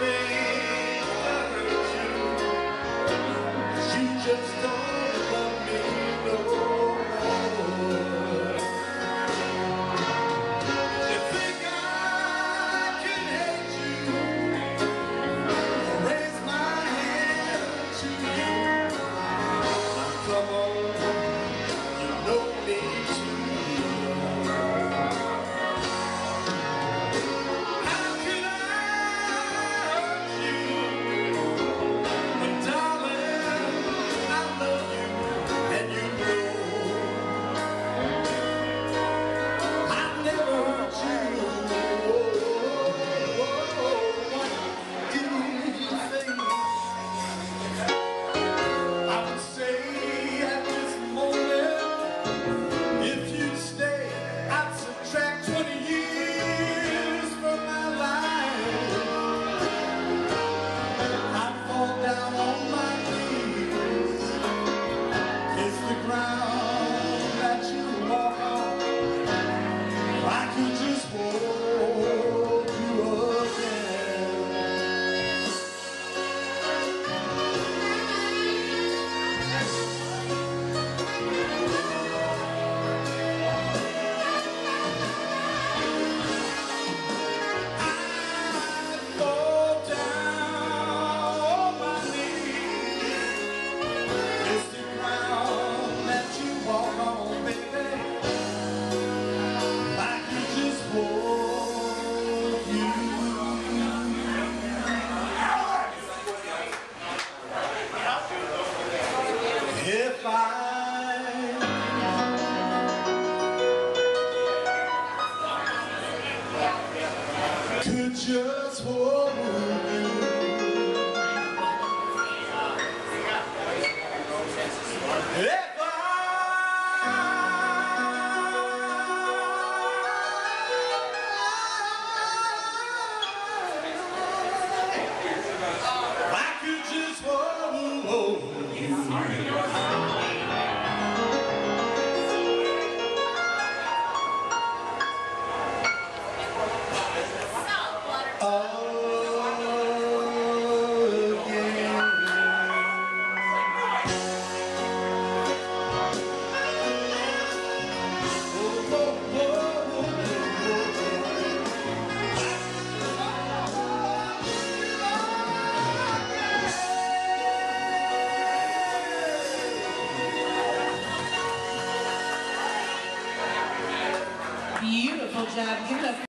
with. Just hold job. Give it up.